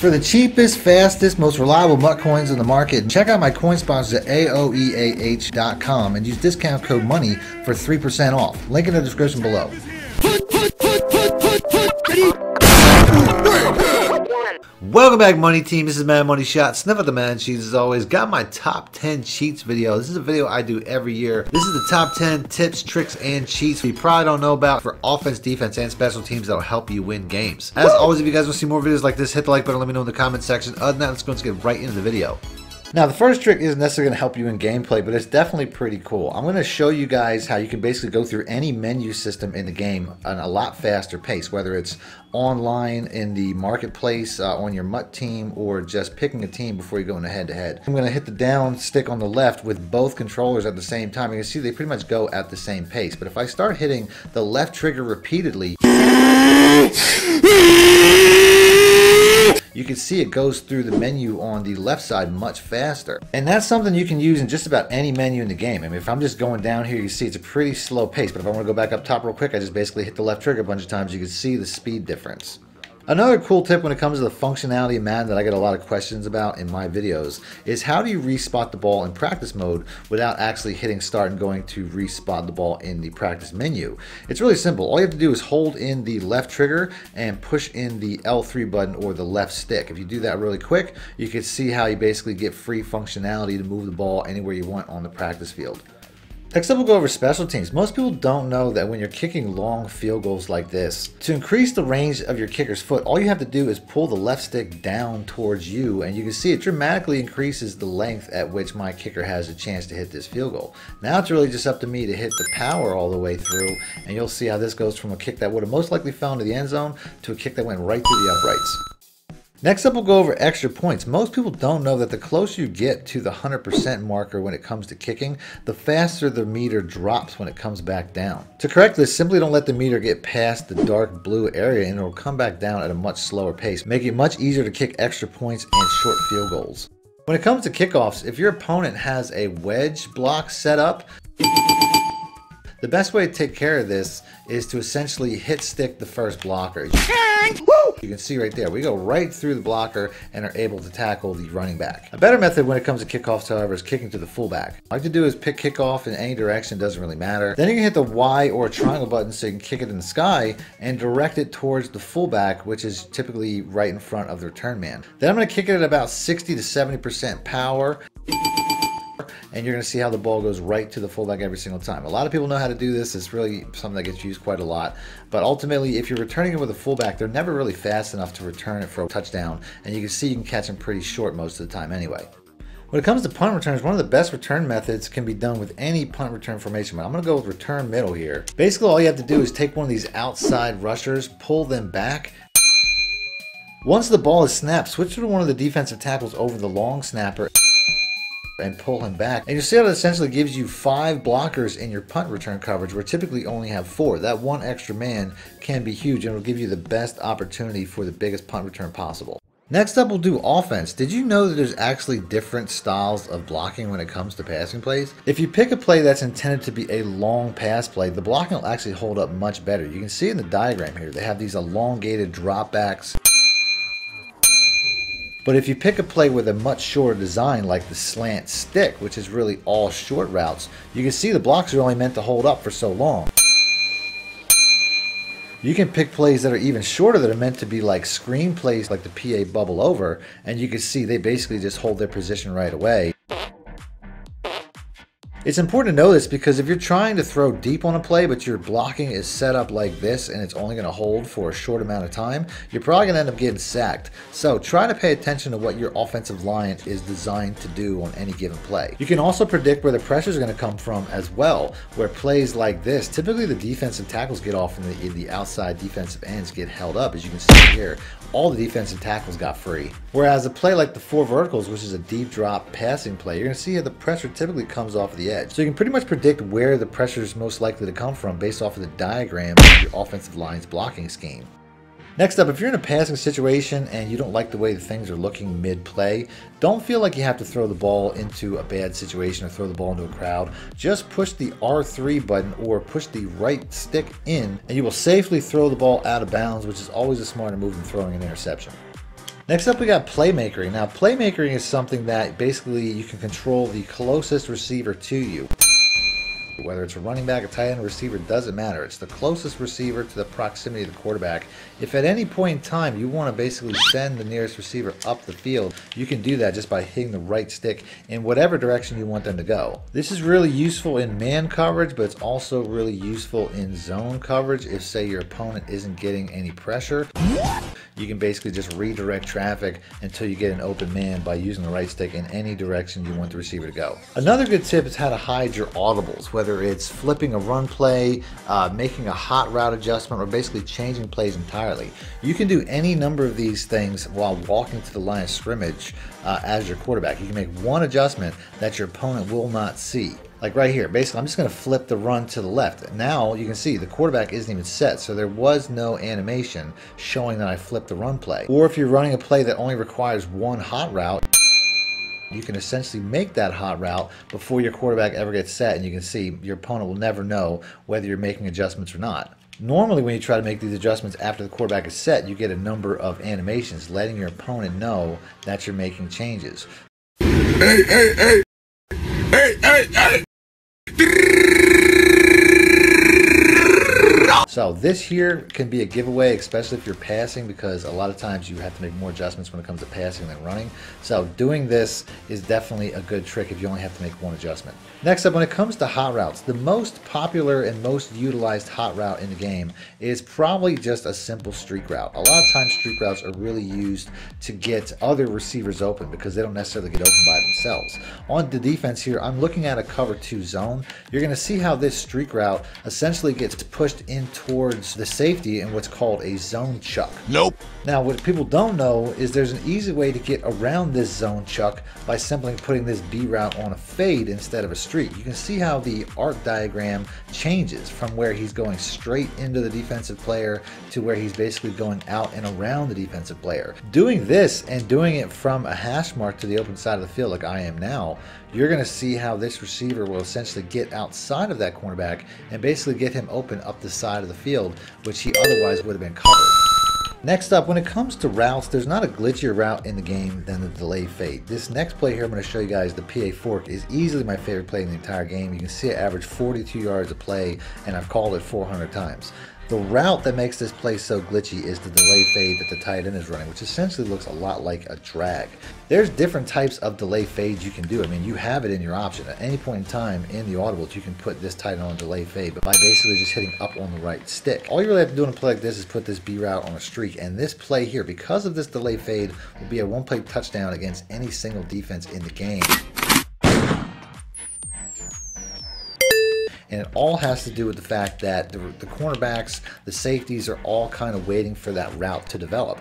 For the cheapest, fastest, most reliable MUT coins in the market, check out my coin sponsors at AOEAH.com and use discount code MONEY for 3% off. Link in the description below. Welcome back, Money Team. This is Madden Moneyshot. Sniff out the man cheats as always. Got my top 10 cheats video. This is a video I do every year. This is the top 10 tips, tricks, and cheats you probably don't know about for offense, defense, and special teams that'll help you win games. As always, if you guys want to see more videos like this, hit the like button. Let me know in the comment section. Other than that, let's go and get right into the video. Now the first trick isn't necessarily going to help you in gameplay, but it's definitely pretty cool. I'm going to show you guys how you can basically go through any menu system in the game on a lot faster pace, whether it's online in the marketplace uh, on your MUT team or just picking a team before you go into head-to-head. -head. I'm going to hit the down stick on the left with both controllers at the same time. You can see they pretty much go at the same pace, but if I start hitting the left trigger repeatedly, you can see it goes through the menu on the left side much faster. And that's something you can use in just about any menu in the game. I mean, if I'm just going down here, you see it's a pretty slow pace, but if I want to go back up top real quick, I just basically hit the left trigger a bunch of times. You can see the speed difference. Another cool tip when it comes to the functionality of Madden that I get a lot of questions about in my videos is how do you respot the ball in practice mode without actually hitting start and going to respot the ball in the practice menu. It's really simple. All you have to do is hold in the left trigger and push in the L3 button or the left stick. If you do that really quick, you can see how you basically get free functionality to move the ball anywhere you want on the practice field. Next up, we'll go over special teams. Most people don't know that when you're kicking long field goals like this, to increase the range of your kicker's foot, all you have to do is pull the left stick down towards you, and you can see it dramatically increases the length at which my kicker has a chance to hit this field goal. Now it's really just up to me to hit the power all the way through, and you'll see how this goes from a kick that would have most likely fell into the end zone to a kick that went right through the uprights. Next up, we'll go over extra points. Most people don't know that the closer you get to the 100% marker when it comes to kicking, the faster the meter drops when it comes back down. To correct this, simply don't let the meter get past the dark blue area and it will come back down at a much slower pace, making it much easier to kick extra points and short field goals. When it comes to kickoffs, if your opponent has a wedge block set up, the best way to take care of this is to essentially hit stick the first blocker. You can see right there, we go right through the blocker and are able to tackle the running back. A better method when it comes to kickoffs, however, is kicking to the fullback. All I like to do is pick kickoff in any direction, doesn't really matter. Then you can hit the Y or triangle button so you can kick it in the sky and direct it towards the fullback, which is typically right in front of the return man. Then I'm gonna kick it at about 60 to 70% power and you're going to see how the ball goes right to the fullback every single time. A lot of people know how to do this. It's really something that gets used quite a lot. But ultimately, if you're returning it with a fullback, they're never really fast enough to return it for a touchdown. And you can see you can catch them pretty short most of the time anyway. When it comes to punt returns, one of the best return methods can be done with any punt return formation. But I'm going to go with return middle here. Basically, all you have to do is take one of these outside rushers, pull them back, once the ball is snapped, switch to one of the defensive tackles over the long snapper and pull him back. And you see how it essentially gives you five blockers in your punt return coverage where typically only have four. That one extra man can be huge and it'll give you the best opportunity for the biggest punt return possible. Next up, we'll do offense. Did you know that there's actually different styles of blocking when it comes to passing plays? If you pick a play that's intended to be a long pass play, the blocking will actually hold up much better. You can see in the diagram here, they have these elongated dropbacks but if you pick a play with a much shorter design like the slant stick, which is really all short routes, you can see the blocks are only meant to hold up for so long. You can pick plays that are even shorter that are meant to be like screen plays like the PA bubble over, and you can see they basically just hold their position right away. It's important to know this because if you're trying to throw deep on a play, but your blocking is set up like this and it's only going to hold for a short amount of time, you're probably going to end up getting sacked. So try to pay attention to what your offensive line is designed to do on any given play. You can also predict where the pressure is going to come from as well, where plays like this, typically the defensive tackles get off and the, the outside defensive ends get held up, as you can see here all the defensive tackles got free. Whereas a play like the four verticals, which is a deep drop passing play, you're going to see how the pressure typically comes off the edge. So you can pretty much predict where the pressure is most likely to come from based off of the diagram of your offensive line's blocking scheme. Next up, if you're in a passing situation and you don't like the way things are looking mid-play, don't feel like you have to throw the ball into a bad situation or throw the ball into a crowd. Just push the R3 button or push the right stick in and you will safely throw the ball out of bounds, which is always a smarter move than throwing an interception. Next up, we got playmaking. Now, playmaking is something that basically you can control the closest receiver to you. Whether it's a running back, a tight end, receiver, doesn't matter. It's the closest receiver to the proximity of the quarterback. If at any point in time you want to basically send the nearest receiver up the field, you can do that just by hitting the right stick in whatever direction you want them to go. This is really useful in man coverage, but it's also really useful in zone coverage if, say, your opponent isn't getting any pressure. You can basically just redirect traffic until you get an open man by using the right stick in any direction you want the receiver to go. Another good tip is how to hide your audibles, whether it's flipping a run play, uh, making a hot route adjustment, or basically changing plays entirely. You can do any number of these things while walking to the line of scrimmage uh, as your quarterback. You can make one adjustment that your opponent will not see like right here. Basically, I'm just going to flip the run to the left. Now you can see the quarterback isn't even set, so there was no animation showing that I flipped the run play. Or if you're running a play that only requires one hot route, you can essentially make that hot route before your quarterback ever gets set, and you can see your opponent will never know whether you're making adjustments or not. Normally, when you try to make these adjustments after the quarterback is set, you get a number of animations letting your opponent know that you're making changes. Hey, hey, hey! Hey, hey, hey! So this here can be a giveaway, especially if you're passing, because a lot of times you have to make more adjustments when it comes to passing than running. So doing this is definitely a good trick if you only have to make one adjustment. Next up, when it comes to hot routes, the most popular and most utilized hot route in the game is probably just a simple streak route. A lot of times streak routes are really used to get other receivers open because they don't necessarily get open by themselves. On the defense here, I'm looking at a cover two zone. You're going to see how this streak route essentially gets pushed in towards the safety in what's called a zone chuck. Nope. Now, what people don't know is there's an easy way to get around this zone chuck by simply putting this B route on a fade instead of a streak. You can see how the arc diagram changes from where he's going straight into the defensive player to where he's basically going out and around the defensive player. Doing this and doing it from a hash mark to the open side of the field like I am now, you're going to see how this receiver will essentially get outside of that cornerback and basically get him open up the side of the field, which he otherwise would have been covered. Next up, when it comes to routes, there's not a glitchier route in the game than the delay fade. This next play here I'm going to show you guys, the PA fork, is easily my favorite play in the entire game. You can see it average 42 yards a play, and I've called it 400 times. The route that makes this play so glitchy is the delay fade that the tight end is running, which essentially looks a lot like a drag. There's different types of delay fades you can do. I mean, you have it in your option. At any point in time in the audibles, you can put this tight end on delay fade, but by basically just hitting up on the right stick. All you really have to do in a play like this is put this B route on a streak, and this play here, because of this delay fade, will be a one-play touchdown against any single defense in the game. And it all has to do with the fact that the, the cornerbacks, the safeties are all kind of waiting for that route to develop.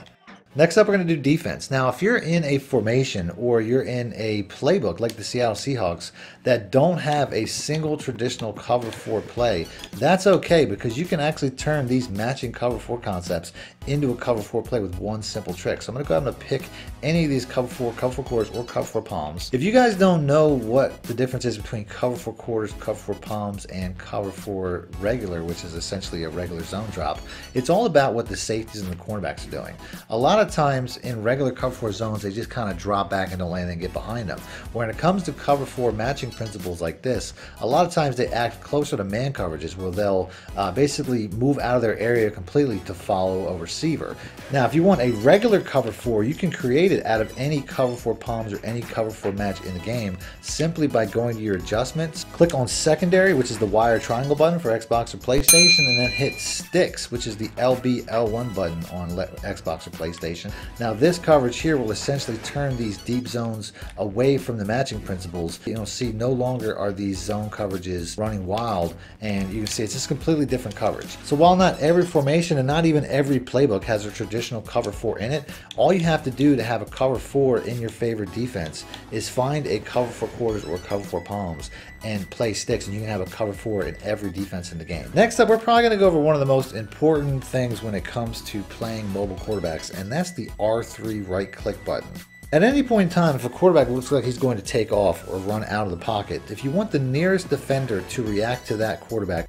Next up, we're going to do defense. Now, if you're in a formation or you're in a playbook like the Seattle Seahawks that don't have a single traditional cover four play, that's okay because you can actually turn these matching cover four concepts into a cover four play with one simple trick. So I'm going to go ahead and pick any of these cover four, cover four quarters, or cover four palms. If you guys don't know what the difference is between cover four quarters, cover four palms, and cover four regular, which is essentially a regular zone drop, it's all about what the safeties and the cornerbacks are doing. A lot of times in regular cover four zones, they just kind of drop back and don't land and get behind them. When it comes to cover four matching principles like this, a lot of times they act closer to man coverages where they'll uh, basically move out of their area completely to follow a receiver. Now, if you want a regular cover four, you can create it out of any cover four palms or any cover four match in the game simply by going to your adjustments, click on secondary, which is the Y or triangle button for Xbox or PlayStation, and then hit sticks, which is the LB L1 button on Xbox or PlayStation. Now, this coverage here will essentially turn these deep zones away from the matching principles. You'll see, no longer are these zone coverages running wild, and you can see it's just completely different coverage. So while not every formation and not even every playbook has a traditional cover four in it, all you have to do to have a cover four in your favorite defense is find a cover four quarters or cover four palms and play sticks, and you can have a cover four in every defense in the game. Next up, we're probably going to go over one of the most important things when it comes to playing mobile quarterbacks, and that's the R3 right click button. At any point in time, if a quarterback looks like he's going to take off or run out of the pocket, if you want the nearest defender to react to that quarterback,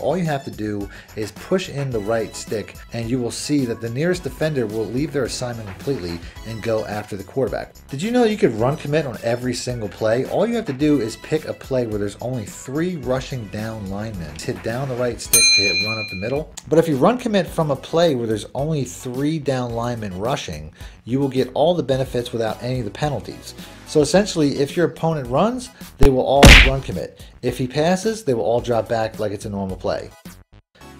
all you have to do is push in the right stick and you will see that the nearest defender will leave their assignment completely and go after the quarterback. Did you know you could run commit on every single play? All you have to do is pick a play where there's only three rushing down linemen. Hit down the right stick to hit run up the middle. But if you run commit from a play where there's only three down linemen rushing, you will get all the benefits without any of the penalties. So essentially, if your opponent runs, they will all run commit. If he passes, they will all drop back like it's a normal play.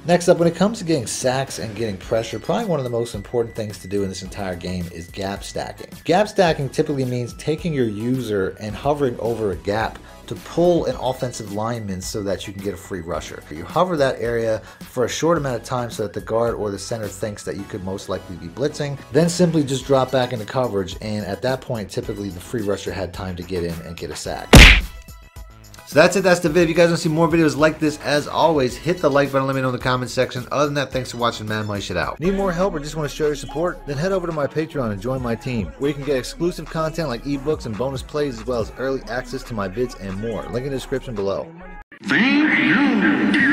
Next up, when it comes to getting sacks and getting pressure, probably one of the most important things to do in this entire game is gap stacking. Gap stacking typically means taking your user and hovering over a gap to pull an offensive lineman so that you can get a free rusher. You hover that area for a short amount of time so that the guard or the center thinks that you could most likely be blitzing, then simply just drop back into coverage and at that point typically the free rusher had time to get in and get a sack. So that's it. That's the video. If you guys want to see more videos like this, as always, hit the like button. Let me know in the comment section. Other than that, thanks for watching Madden Moneyshot Out. Need more help or just want to show your support? Then head over to my Patreon and join my team, where you can get exclusive content like ebooks and bonus plays, as well as early access to my vids and more. Link in the description below. Thank you.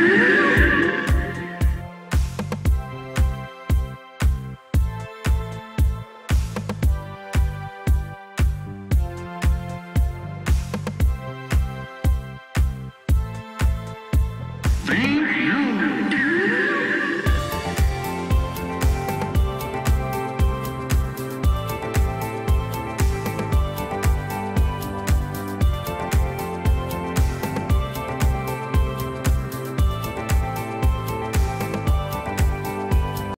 See you.